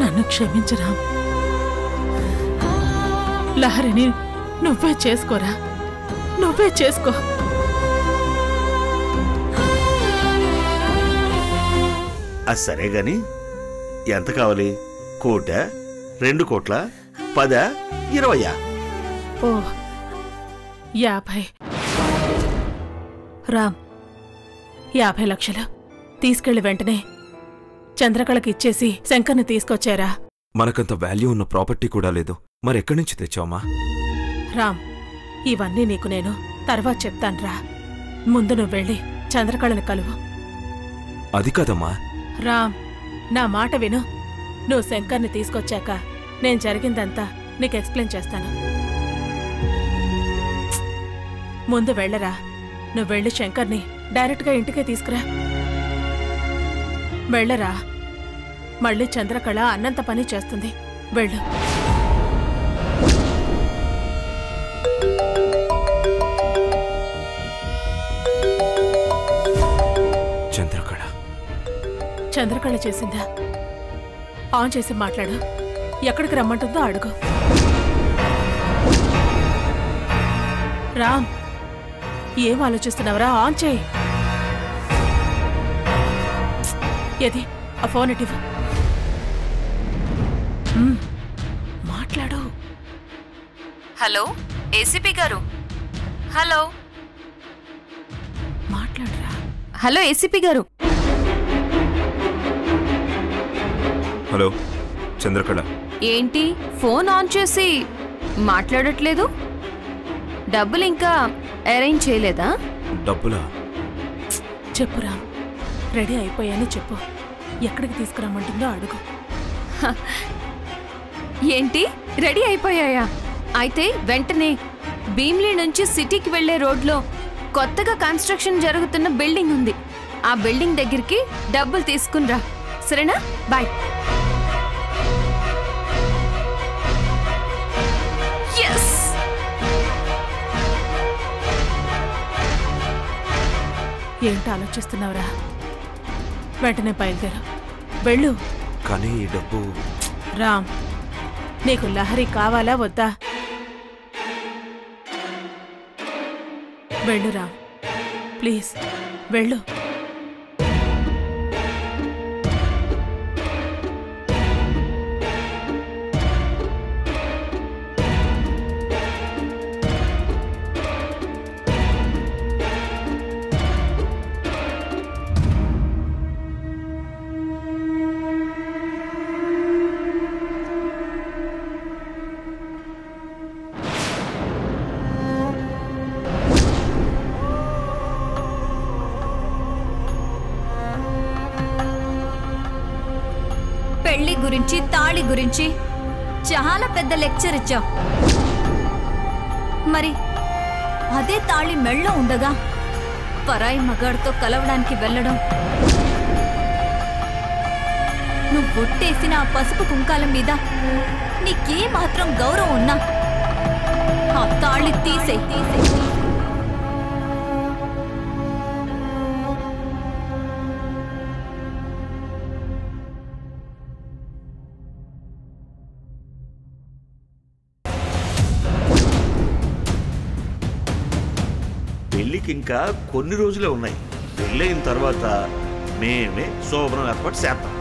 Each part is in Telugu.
నన్ను క్షమించరా. లహరిని నువ్వే చేసుకోరా. నువ్వే చేసుకో. అది సరే గాని ఎంత కావాలి? కోట? రెండు కోట్ల? పద? ఇరవయా? ఓ యాభై. రామ్ యాభై లక్షలు తీసుకెళ్ళి వెంటనే చంద్రకళకి ఇచ్చేసి శంకర్ని తీసుకొచ్చారా? మనకంత వాల్యూ ఉన్న ప్రాపర్టీ కూడా లేదు. మరెక్కడి నుంచి తెచ్చావమ్మా? రామ్ ఇవన్నీ నీకు నేను తర్వాత చెప్తాన్రా. ముందు నువ్వు వెళ్ళి చంద్రకళని కలువు. అది కాదమ్మా. రామ్ నా మాట విను. నువ్వు శంకర్ని తీసుకొచ్చాక నేను జరిగిందంతా నీకు ఎక్స్ప్లెయిన్ చేస్తాను. ముందు వెళ్ళరా. నువ్వు వెళ్ళి శంకర్ని డైరెక్ట్గా ఇంటికే తీసుకురా. వెళ్ళరా. మళ్ళీ చంద్రకళ అన్నంత పని చేస్తుంది. వెళ్ళు. చంద్రకళ. చంద్రకళ చేసిందా? ఆన్ చేసి మాట్లాడు. ఎక్కడికి రమ్మంటుందో అడుగు. రామ్ ఏం ఆలోచిస్తున్నావురా? ఆన్ చేయి. ఏది? ఆ ఫోన్ మ్మ్. మాట్లాడు. హలో? ఏసీపీ గారు? హలో? మాట్లాడరా. హలో ఏసీపీ గారు? హలో చంద్రకళ. ఏంటి? ఫోన్ ఆన్ చేసి మాట్లాడట్లేదు? డబ్బులు ఇంకా అరేంజ్ చేయలేదా? డబ్బులా? చెప్పు రామ్ రెడీ అయిపోయాని చెప్పు. ఎక్కడికి తీసుకురమ్మంటుందో అడుగు. ఏంటి? రెడీ అయిపోయాయా? అయితే వెంటనే భీమ్లీ నుంచి సిటీకి వెళ్ళే రోడ్లో కొత్తగా కన్స్ట్రక్షన్ జరుగుతున్న బిల్డింగ్ ఉంది. ఆ బిల్డింగ్ దగ్గరికి డబ్బులు తీసుకునిరా సరేనా? బాయ్. ఏంటి ఆలోచిస్తున్నావురా? వెంటనే బయలుదేరు. వెళ్ళు. కానీ ఈ డబ్బు రామ్ నీకు లహరి కావాలా వద్దా? వెళ్ళు రామ్. ప్లీజ్ వెళ్ళు. గురించి తాళి గురించి చాలా పెద్ద లెక్చర్ ఇచ్చావు. మరి అదే తాళి మెళ్ళో ఉండగా పరాయి మగాడితో కలవడానికి వెళ్ళడం? నువ్వు ఒట్టేసిన ఆ పసుపు కుంకాల మీద నీకే మాత్రం గౌరవం ఉన్నా? ఆ తాళి తీసే తీసే పెళ్ళికి ఇంకా కొన్ని రోజులే ఉన్నాయి. పెళ్ళైన తర్వాత మేమే శోభనం ఏర్పాటు చేస్తాం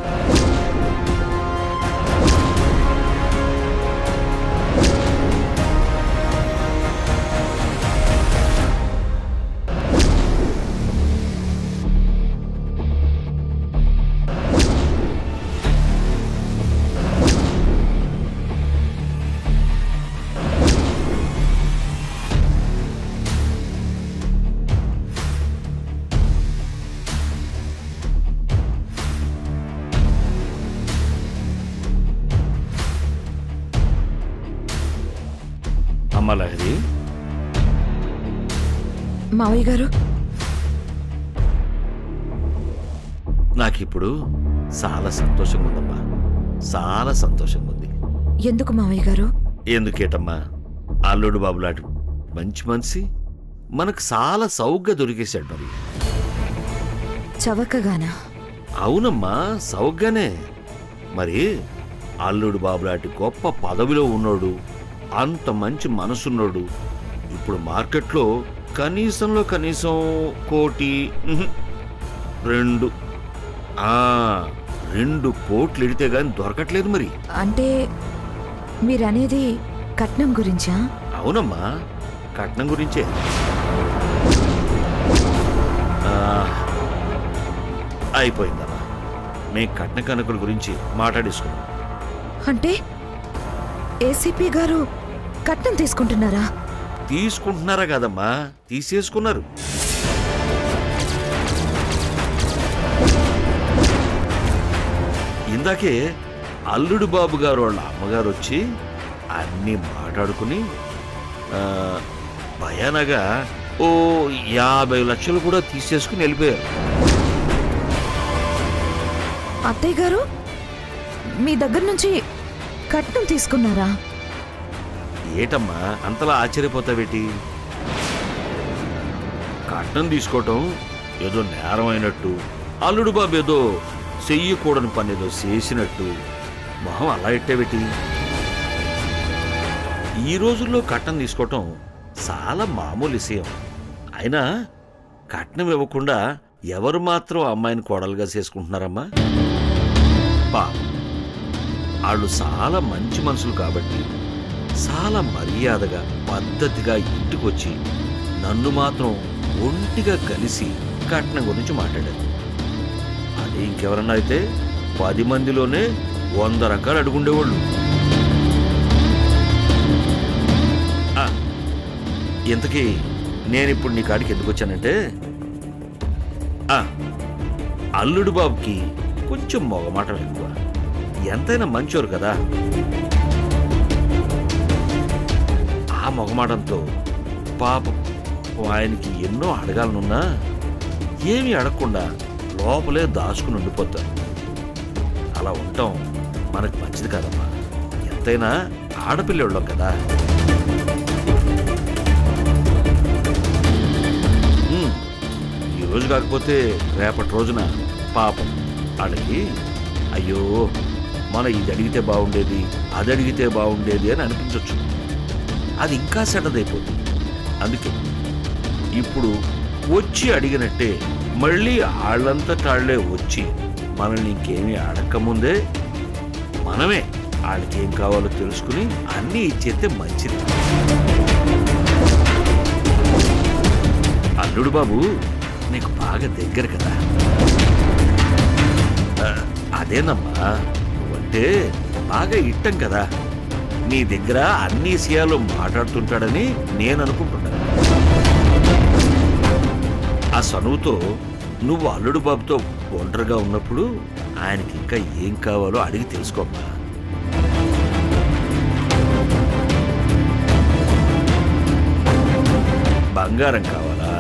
మావయ్య గారు? నాకిప్పుడు చాలా సంతోషంగా ఉందమ్మా చాలా సంతోషంగా ఉంది ఎందుకు మావయ్య గారు? ఎందుకేటమ్మా? అల్లుడు బాబులాడు మంచి మనిషి మనకు చాలా సౌగ్గా దొరికేశాడు మరి. చవకగానా? అవునమ్మా సౌగ్గానే మరి అల్లుడు బాబు లాంటి గొప్ప పదవిలో ఉన్నాడు అంత మంచి మనసున్నాడు ఇప్పుడు మార్కెట్లో కనీసంలో కనీసం కోటి రెండు. రెండు కోట్లు ఎడితే గాని దొరకట్లేదు మరి. అంటే మీరనేది కట్నం గురించా? అవునమ్మా కట్నం గురించే. అయిపోయిందమ్మా. మేం కట్న కనుకల గురించి మాట్లాడేసుకున్నాం. అంటే ఏసీపీ గారు కట్నం తీసుకుంటున్నారా? తీసుకుంటున్నారా కదమ్మా? తీసేసుకున్నారు. ఇందాకే అల్లుడు బాబు గారు వాళ్ళ అమ్మగారు వచ్చి అన్నీ మాట్లాడుకుని భయానగా ఓ యాభై లక్షలు కూడా తీసేసుకుని వెళ్ళిపోయారు. అత్తయ్య గారు మీ దగ్గర నుంచి కట్నం తీసుకున్నారా? ఏటమ్మా? అంతలా ఆశ్చర్యపోతావేటి? కట్నం తీసుకోవటం ఏదో నేరం అయినట్టు అల్లుడు బాబు ఏదో చెయ్యకూడని పని ఏదో చేసినట్టు. మొహం అలా ఎట్టేబెట్టి ఈ రోజుల్లో కట్నం తీసుకోవటం చాలా మామూలు విషయం. అయినా కట్నం ఇవ్వకుండా ఎవరు మాత్రం అమ్మాయిని కోడలుగా చేసుకుంటున్నారమ్మా? బా వాళ్ళు చాలా మంచి మనుషులు కాబట్టి చాలా మర్యాదగా పద్ధతిగా ఇంటికొచ్చి నన్ను మాత్రం ఒంటిగా కలిసి కట్నం గురించి మాట్లాడారు. అదే ఇంకెవరన్నా అయితే పది మందిలోనే వంద రకాలు అడుగుండేవాళ్ళు. ఆ, ఇంతకీ నేను ఇప్పుడు నీ కాడికి ఎందుకు వచ్చానంటే ఆ, అల్లుడు బాబుకి కొంచెం మొగమాటం ఎక్కువ. ఎంతైనా మంచోరు కదా. ఆ మొగమాటంతో పాపం ఆయనకి ఎన్నో అడగాలనున్నా ఏమీ అడగకుండా లోపలే దాచుకుని ఉండిపోతారు అలా ఉండటం మనకు మంచిది కాదమ్మా. ఎంతైనా ఆడపిల్లళ్ళం కదా. ఈరోజు కాకపోతే రేపటి రోజున పాపం. అడిగి అయ్యో మన ఇది అడిగితే బాగుండేది అది అడిగితే బాగుండేది అని అనిపించవచ్చు అది ఇంకా సెటదైపోతుంది అందుకే ఇప్పుడు వచ్చి అడిగినట్టే మళ్ళీ వాళ్ళంతటాళ్ళే వచ్చి మనల్ని ఇంకేమీ అడగకముందే మనమే వాళ్ళకి ఏం కావాలో తెలుసుకుని అన్నీ ఇచ్చేస్తే మంచిది. అల్లుడు బాబు నీకు బాగా దగ్గర కదా. అదేనమ్మా నువ్వంటే బాగా ఇట్టం కదా. నీ దగ్గర అన్ని విషయాలు మాట్లాడుతుంటాడని నేను అనుకుంటున్నాను. ఆ సనువుతో నువ్వు అల్లుడు బాబుతో ఒంటరిగా ఉన్నప్పుడు ఆయనకి ఇంకా ఏం కావాలో అడిగి తెలుసుకోమ్మా. బంగారం కావాలా?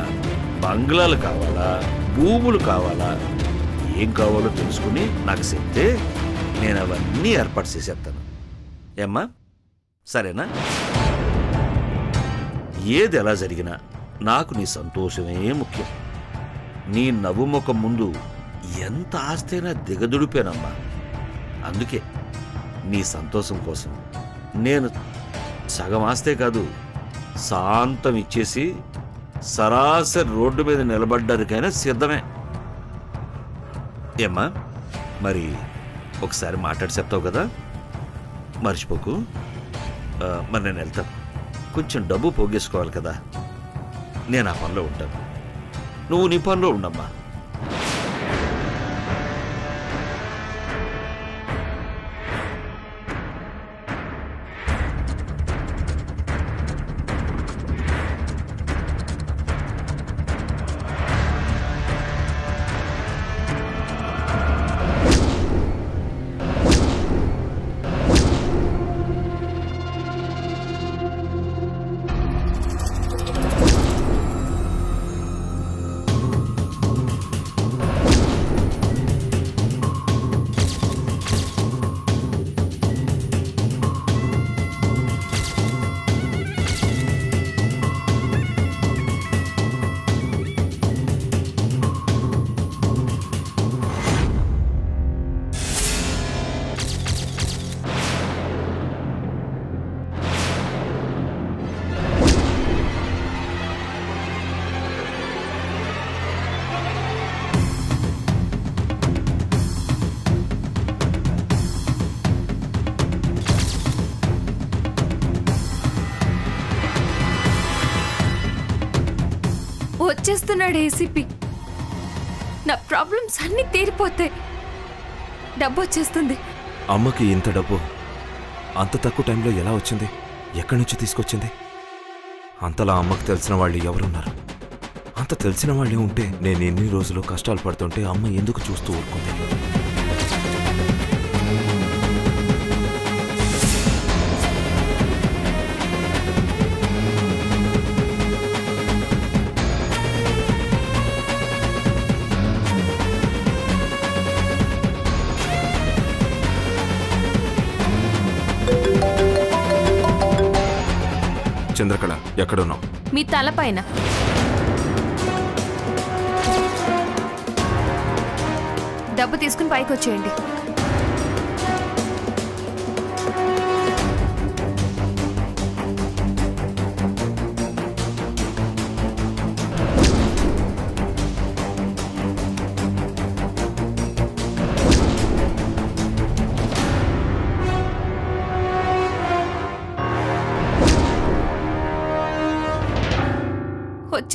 బంగ్లాలు కావాలా? భూములు కావాలా? ఏం కావాలో తెలుసుకుని నాకు చెప్తే నేను అవన్నీ ఏర్పాటు చేసేస్తాను. ఏమ్మా? సరేనా? ఏది ఎలా జరిగినా నాకు నీ సంతోషమే ముఖ్యం. నీ నవ్వు ముఖం ముందు ఎంత ఆస్తైనా దిగదుడిపానమ్మా అందుకే నీ సంతోషం కోసం నేను సగం ఆస్తే కాదు శాంతం ఇచ్చేసి సరాసరి రోడ్డు మీద నిలబడ్డానికైనా సిద్ధమే. ఏమ్మా మరి ఒకసారి మాట్లాడి చెప్తావు కదా? మర్చిపోకు. మరి నేను వెళ్తాను కొంచెం డబ్బు పోగేసుకోవాలి కదా. నేను ఆ పనిలో ఉంటాను. నువ్వు నీ పనిలో ఉండమ్మా. వచ్చేస్తున్నాడు ఏసీపీ. నా ప్రాబ్లమ్స్ అన్నీ తీరిపోతాయి డబ్బు వచ్చేస్తుంది. అమ్మకి ఇంత డబ్బు? అంత తక్కువ టైంలో ఎలా వచ్చింది? ఎక్కడి నుంచి తీసుకొచ్చింది? అంతలా అమ్మకు తెలిసిన వాళ్ళు ఎవరున్నారు? అంత తెలిసిన వాళ్ళే ఉంటే నేను ఎన్ని రోజులు కష్టాలు పడుతుంటే అమ్మ ఎందుకు చూస్తూ ఊరుకుంది? తలపైన. డబ్బు తీసుకుని పైకి వచ్చేయండి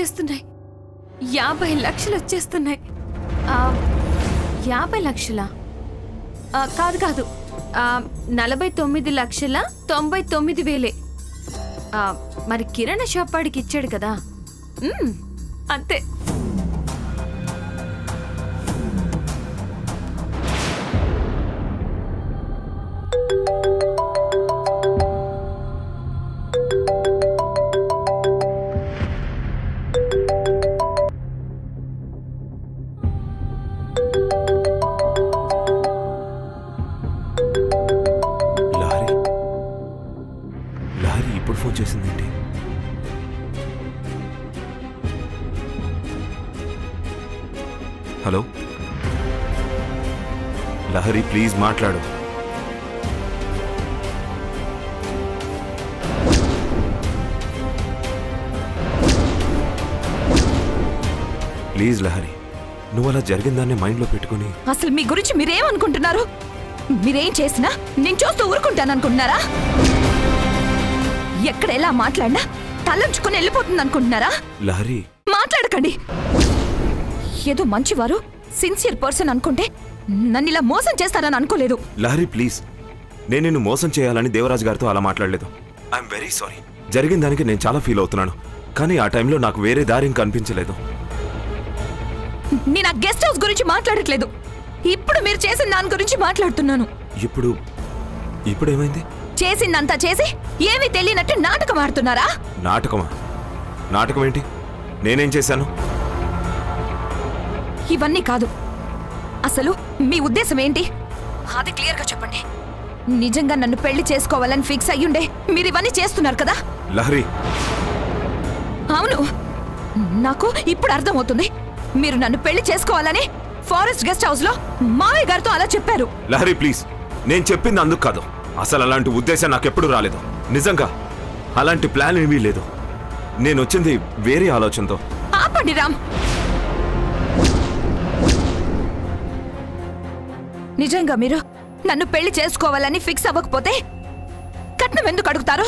వచ్చేస్తున్నాయి. యాభై లక్షలు వచ్చేస్తున్నాయి. యాభై లక్షలా? కాదు కాదు. నలభై తొమ్మిది లక్షల తొంభై తొమ్మిది వేలే. మరి కిరాణా షాప్ వాడికి ఇచ్చాడు కదా. అంతే. ప్లీజ్ మాట్లాడు. ప్లీజ్ లహరి నువ్వు అలా జరిగిందాన్ని మైండ్లో పెట్టుకుని. అసలు మీ గురించి మీరేమనుకుంటున్నారు? మీరేం చేసినా నేను చూస్తూ ఊరుకుంటాను అనుకుంటున్నారా? ఎక్కడ ఎలా మాట్లాడినా తలంచుకొని వెళ్ళిపోతుంది అనుకుంటున్నారా? లహరి. మాట్లాడకండి. ఏదో మంచివారు సిన్సియర్ పర్సన్ అనుకుంటే నన్ను ఇలా మోసం చేస్తారని అనుకోలేదు. లహరి ప్లీజ్. నేను నిన్ను మోసం చేయాలని దేవరాజ్ గారితో అలా మాట్లాడలేదు. ఐఎమ్ వెరీ సారీ జరిగిన దానికి నేను చాలా ఫీల్ అవుతున్నాను. కానీ ఆ టైంలో నాకు వేరే దారి ఇంకా అనిపించలేదు. నేను ఆ గెస్ట్ హౌస్ గురించి మాట్లాడట్లేదు. ఇప్పుడు మీరు చేసిన దాని గురించి మాట్లాడుతున్నాను. ఇప్పుడు ఇప్పుడు ఏమైంది? చేసిందంతా చేసి ఏమీ తెలియనట్టు నాటకం ఆడుతున్నారా? నాటకమా? నాటకం ఏంటి? నేనేం చేశాను? ఇవన్నీ కాదు. అసలు మీ ఉద్దేశం ఏంటి? అది క్లియర్గా చెప్పండి. నిజంగా నన్ను పెళ్ళి చేసుకోవాలని ఫిక్స్ అయ్యుండే మీరు ఇవన్నీ చేస్తున్నారు కదా? లహరి. అవును. నాకు ఇప్పుడు అర్థమవుతుంది. మీరు నన్ను పెళ్ళి చేసుకోవాలని ఫారెస్ట్ గెస్ట్ హౌస్లో మావయ్య గారితో అలా చెప్పారు. లహరి ప్లీజ్. నేను చెప్పింది అందుకు కాదు. అసలు అలాంటి ఉద్దేశం నాకెప్పుడు రాలేదు. నిజంగా అలాంటి ప్లాన్ ఏమీ లేదు. నేను వచ్చింది వేరే ఆలోచనతో. ఆపండి రామ్. నిజంగా మీరు నన్ను పెళ్ళి చేసుకోవాలని ఫిక్స్ అవ్వకపోతే కట్నం ఎందుకు అడుగుతారు?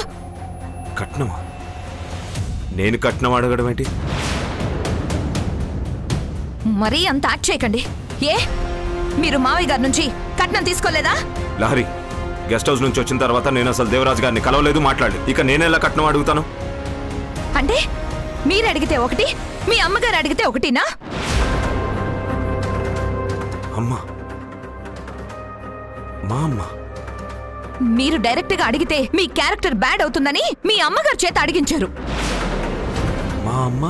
కట్నమా? నేను కట్నం అడగడం ఏంటి? మరీ అంత యాక్ట్ చేయకండి. ఏ? మీరు మావయ్య గారి నుంచి కట్నం తీసుకోలేదా? లహరి గెస్ట్ హౌస్ నుంచి వచ్చిన తర్వాత నేను అసలు దేవరాజ్ గారిని కలవలేదు మాట్లాడలేదు. ఇక నేనెలా కట్నం అడుగుతాను? అంటే మీరు అడిగితే ఒకటి మీ అమ్మగారు అడిగితే ఒకటినా? అమ్మా మా అమ్మ మీరు డైరెక్ట్గా అడిగితే మీ క్యారెక్టర్ బ్యాడ్ అవుతుందని మీ అమ్మగారు చేత అడిగించారు. మా అమ్మ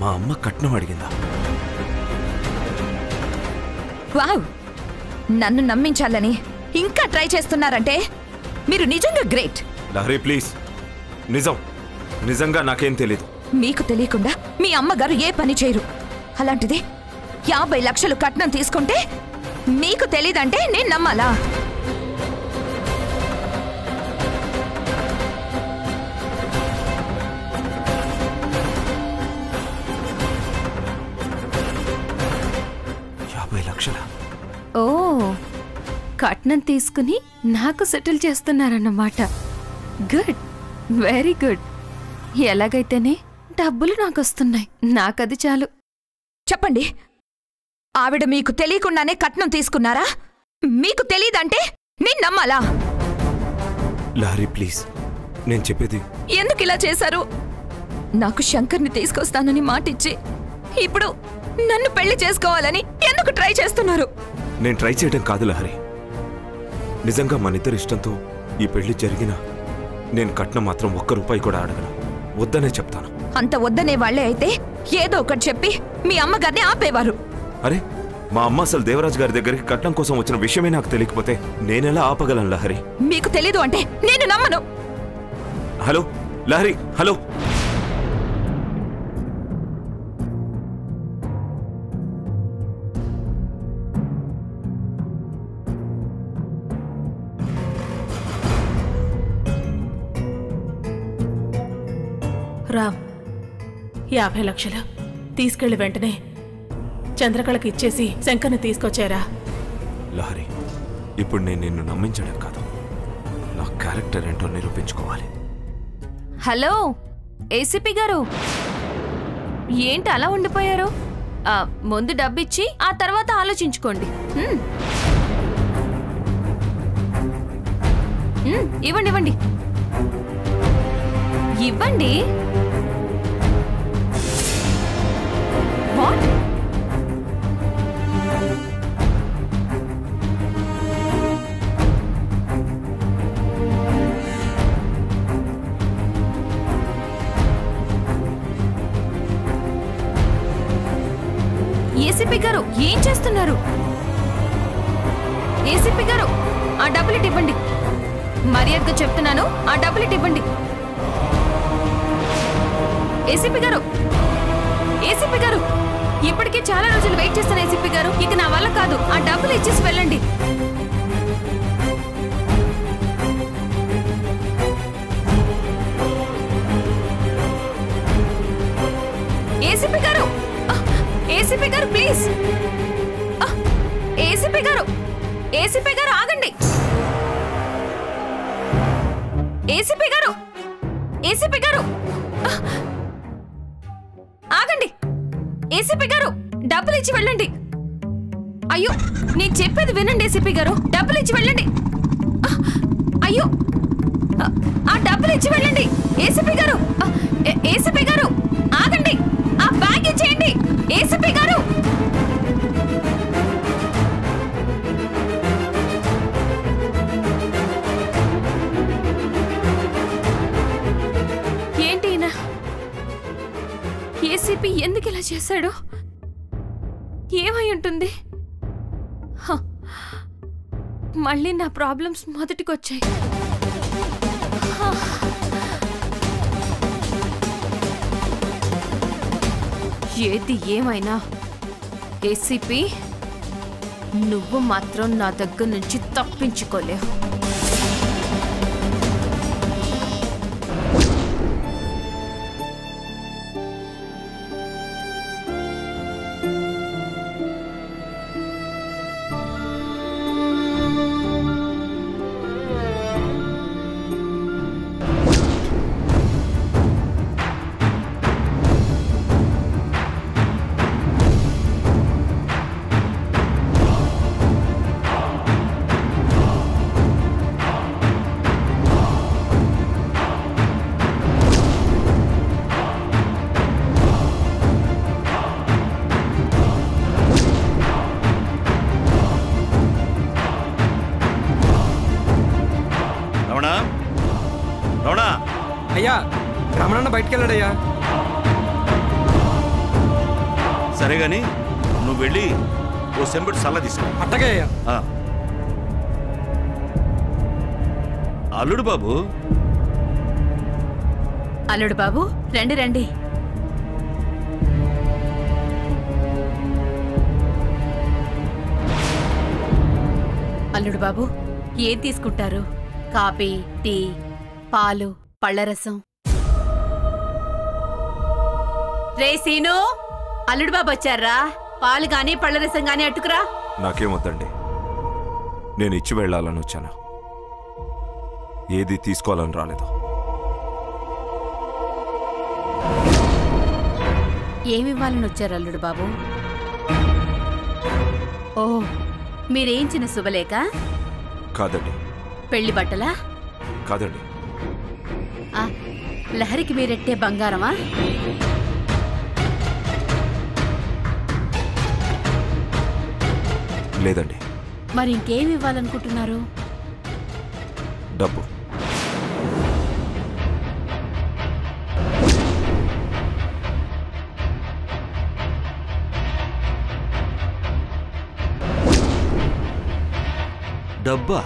మా అమ్మ కట్నం అడిగిందా? వావ్! నన్ను నమ్మించాలని ఇంకా ట్రై చేస్తున్నారంటే మీరు నిజంగా గ్రేట్. లహరి ప్లీజ్. నిజం. నిజంగా నాకేం తెలీదు. మీకు తెలియకుండా మీ అమ్మగారు ఏ పని చేయరు. అలాంటిది యాభై లక్షలు కట్నం తీసుకుంటే మీకు తెలీదంటే నేను నమ్మాలా? యాభై లక్షల. ఓ కట్నం తీసుకుని నాకు సెటిల్ చేస్తున్నారన్నమాట. Good very good. ఎలాగైతేనే డబ్బులు నాకు వస్తున్నాయి నాకది చాలు. చెప్పండి. ఆవిడ మీకు తెలియకుండానే కట్నం తీసుకున్నారా? మీకు తెలీదంటే నేను నమ్మాలా? లహరి ప్లీజ్. నేను చెప్పేది ఎందుకు ఇలా చేశారు? నాకు శంకర్ని తీసుకొస్తానని మాటిచ్చి ఇప్పుడు నన్ను పెళ్ళి చేసుకోవాలని ఎందుకు ట్రై చేస్తున్నారు? నేను ట్రై చేయడం కాదు లహరి. నిజంగా మన ఇద్దరి ఇష్టంతో ఈ పెళ్ళి జరిగినా నేను కట్నం మాత్రం ఒక్క రూపాయి కూడా అడగను. వద్దనే చెప్తాను. అంత వద్దనే వాళ్ళే అయితే ఏదో ఒకటి చెప్పి మీ అమ్మగారిని ఆపేవారు. అరే మా అమ్మ అసలు దేవరాజ్ గారి దగ్గరికి కట్నం కోసం వచ్చిన విషయమే నాకు తెలియకపోతే నేనెలా ఆపగలను లహరి? మీకు తెలీదు అంటే నేను నమ్మను. Hello Lahari hello. రామ్ యాభై లక్షలు తీసుకెళ్ళి వెంటనే చంద్రకళకి ఇచ్చేసి శంకర్ని తీసుకొచ్చారా? లహరి ఇప్పుడు నేను నిన్ను నమ్మించడం కాదు. నా క్యారెక్టర్ ఏంటో నిరూపించుకోవాలి. హలో ఏసీపీ గారు. ఏంటి అలా ఉండిపోయారు? ముందు డబ్బిచ్చి ఆ తర్వాత ఆలోచించుకోండి. ఇవ్వండి ఇవ్వండి. ఇవ్వండి. వాట్? గారు ఏం చేస్తున్నారు? ఏసీపీ గారు ఆ డబ్బులు ఇటు ఇవ్వండి. మర్యాదగా చెప్తున్నాను ఆ డబ్బులు ఇటు ఇవ్వండి. ఏసీపీ గారు ఏసీపీ గారు ఇప్పటికే చాలా రోజులు వెయిట్ చేస్తాను ఏసీపీ గారు ఇక నా వల్ల కాదు ఆ డబ్బులు ఇచ్చేసి వెళ్ళండి. ఏసీపీ గారు ప్లీజ్. ఏసీపీ గారు ఏసీపీ గారు ఆగండి. ఏసీపీ గారు ఏసీపీ గారు ఆగండి. ఏసీపీ గారు డబ్బులు ఇచ్చి వెళ్ళండి. అయ్యో నేను చెప్పేది వినండి ఏసీపీ గారు డబ్బులు ఇచ్చి వెళ్ళండి. అయ్యో ఆ, డబ్బులు ఇచ్చి వెళ్ళండి. ఏసీపీ గారు ఏసీపీ గారు ఆగండి. బ్యాగ్ ఇచ్చేయండి ఏసీపీ గారు. ఏంటి ఈయన? ఏసీపీ ఎందుకు ఇలా చేశాడు? ఏమై ఉంటుంది? హ, మళ్ళీ నా ప్రాబ్లమ్స్ మొదటికొచ్చాయి. ఏది ఏమైనా? ఏసీపీ నువ్వు మాత్రం నా దగ్గర నుంచి తప్పించుకోలేవు. వెళ్ళాడయ్యా సరే గాని నువ్వు వెళ్ళి ఓ సెంబెట్ సల్ల తీసుకురా అట్టగే అయ్యా. ఆ. అల్లుడు బాబు? అల్లుడు బాబు రండి రండి. అల్లుడు బాబు ఏం తీసుకుంటారు? కాఫీ టీ పాలు పళ్ళరసం. రే సీను అల్లుడు బాబు వచ్చారా పాలు గాని పళ్ళరసం గాని అట్టుకురా. నాకేమొద్దండి? నేను ఇచ్చి వెళ్ళాలని వచ్చాను. ఏది తీసుకోవాలని రాలేదు. ఏమివ్వాలని వచ్చారు అల్లుడు బాబు? ఓ మీరేంచిన శుభలేక? కాదండి. పెళ్ళి బట్టలా? కాదండి. ఆ, లహరికి మీరెట్టే బంగారమా? లేదండి. మరి ఇంకేమి ఇవ్వాలనుకుంటున్నారు? డబ్బు. డబ్బా?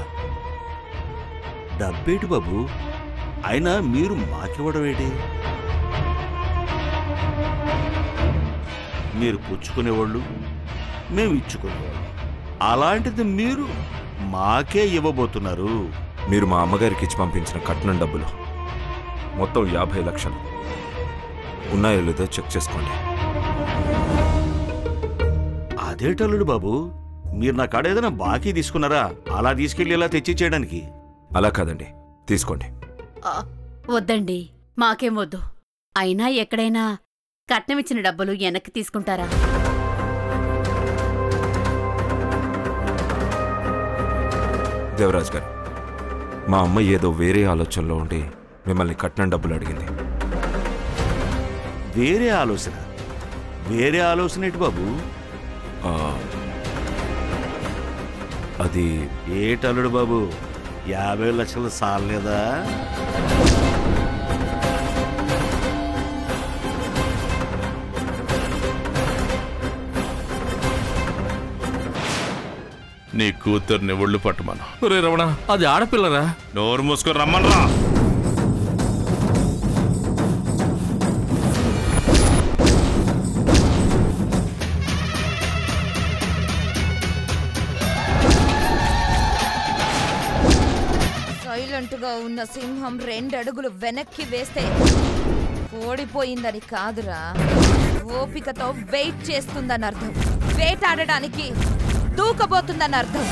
డబ్బేటి బాబు? అయినా మీరు మాకివ్వడం ఏంటి? మీరు పుచ్చుకునేవాళ్ళు మేము ఇచ్చుకునేవాళ్ళు. అలాంటిది మీరు మాకే ఇవ్వబోతున్నారు. మీరు మా అమ్మగారికి ఇచ్చి పంపించిన కట్నం డబ్బులు. మొత్తం యాభై లక్షలు. ఉన్నాయో లేదో చెక్ చేసుకోండి. అదేటల్లుడు బాబు మీరు నా కాడ ఏదైనా బాకీ తీసుకున్నారా? అలా తీసుకెళ్ళి ఇలా తెచ్చి చేయడానికి అలా కాదండి. తీసుకోండి. ఆ, వద్దండి. మాకేం వద్దు. అయినా ఎక్కడైనా కట్నమిచ్చిన డబ్బులు వెనక్కి తీసుకుంటారా? దేవరాజ్ గారు మా అమ్మ ఏదో వేరే ఆలోచనలో ఉండి మిమ్మల్ని కట్నం డబ్బులు అడిగింది. వేరే ఆలోచన? వేరే ఆలోచన ఏంటి బాబు? అది ఏటల్లుడు బాబు? యాభై లక్షలు సాలలేదా నీ కూతుర్ని ఒళ్ళు పట్టమను. రే రమణ అది ఆడపిల్లరా? నోరు మూసుకొని రమ్మన్రా. సైలెంట్గా ఉన్న సింహం రెండు అడుగులు వెనక్కి వేస్తే ఓడిపోయిందని కాదురా. ఓపికతో వెయిట్ చేస్తుందని అర్థం వేటాడడానికి దూకబోతుందని అర్థం.